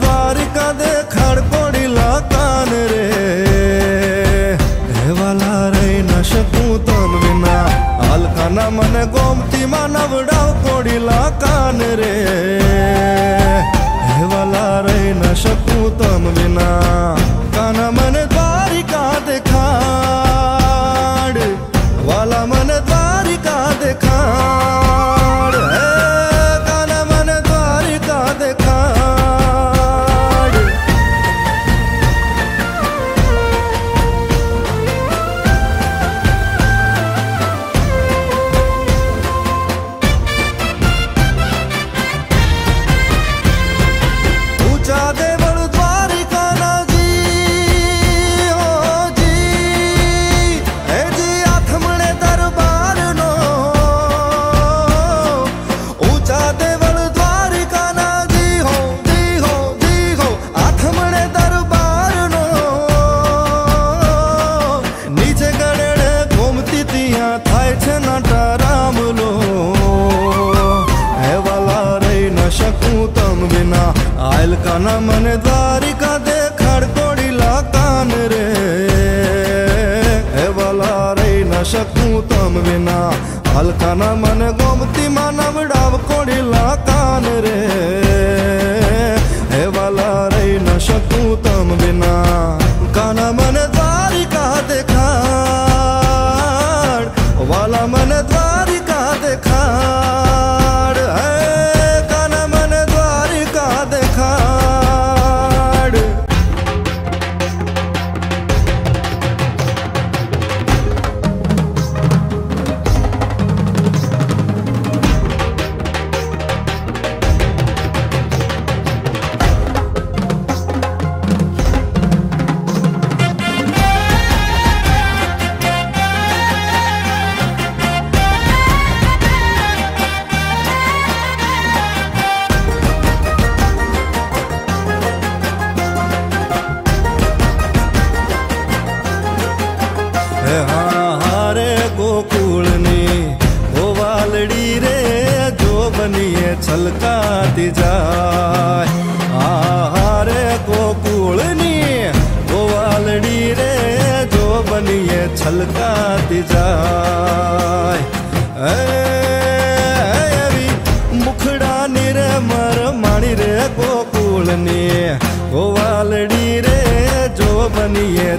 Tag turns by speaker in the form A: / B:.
A: દ્વારિકા દેખાડ કોડીલા કાન રે. હેવાલા રહી ન શકું તન વિના. હાલકાના મને ગોમતી માં નવડાવ કોડીલા કાન રે. હેવાલા રહી ન શકું તન વિના. કાના મને દ્વારિકા દેખાડ કોડીલા કાન રે. હે વાલા, રહી ન શકું તમ વિના. હલકાના મને ગોમતી માં નવડાવ કોડીલા કાન રે. હે વાલા, રહી ન શકું તમ વિના. બનીએ છલકાતી જાય. હા હારે ગોકુળની ગોવાલડી રે જો બનીએ છલકાતી જાય. એવી મુખડાની રે મર માણી રે ગોકુળની ગોવાલડી રે જો બનીએ